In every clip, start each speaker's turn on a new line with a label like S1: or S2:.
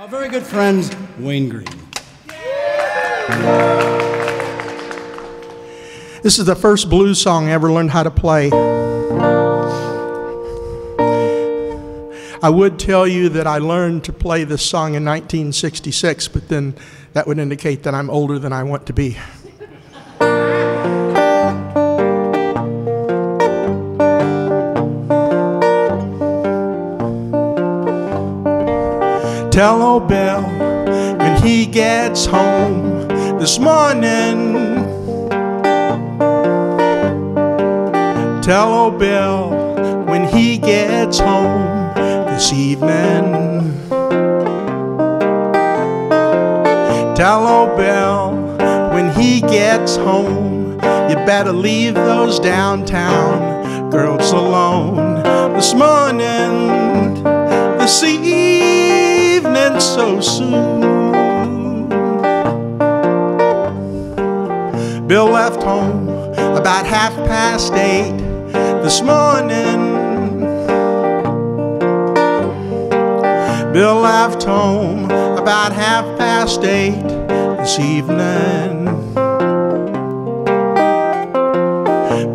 S1: Our very good friend, Wayne Greene.
S2: This is the first blues song I ever learned how to play. I would tell you that I learned to play this song in 1966, but then that would indicate that I'm older than I want to be. Tell old Bill when he gets home this morning. Tell old Bill when he gets home this evening. Tell old Bill when he gets home, you better leave those downtown girls alone. This morning, so soon. Bill left home about half past eight this morning. Bill left home about half past eight this evening.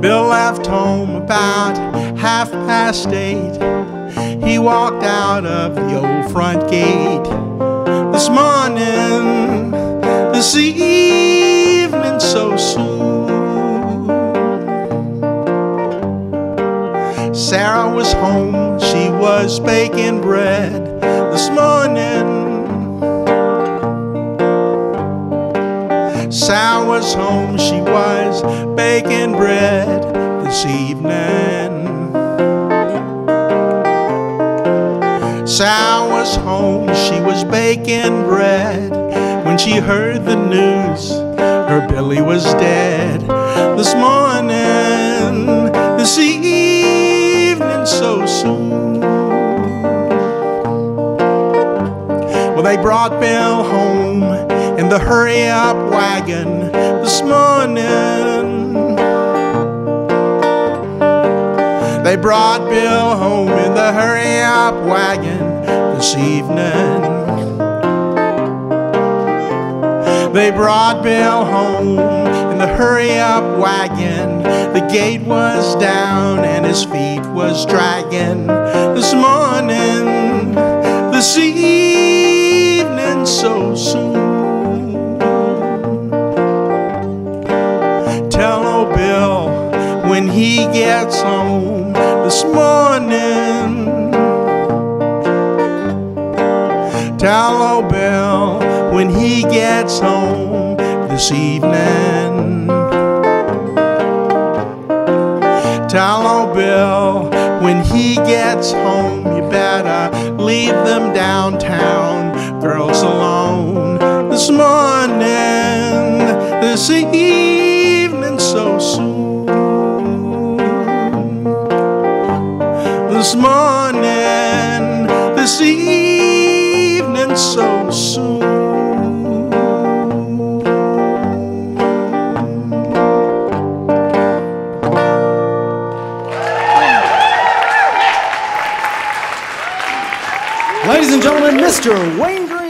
S2: Bill left home about half past eight. He walked out of the old front gate this morning, this evening, so soon. Sarah was home, she was baking bread this morning. Sarah was home, she was baking bread this evening. Was baking bread when she heard the news her Billy was dead this morning, this evening, so soon. Well, they brought Bill home in the hurry up wagon this morning. They brought Bill home in the hurry up wagon this evening. They brought Bill home in the hurry up wagon. The gate was down and his feet was dragging this morning, this evening, so soon. Tell old Bill when he gets home this morning. Tell when he gets home this evening. Tell old Bill when he gets home, you better leave them downtown girls alone this morning, this evening, so soon. This morning,
S1: Ladies and gentlemen, Mr. Wayne Greene.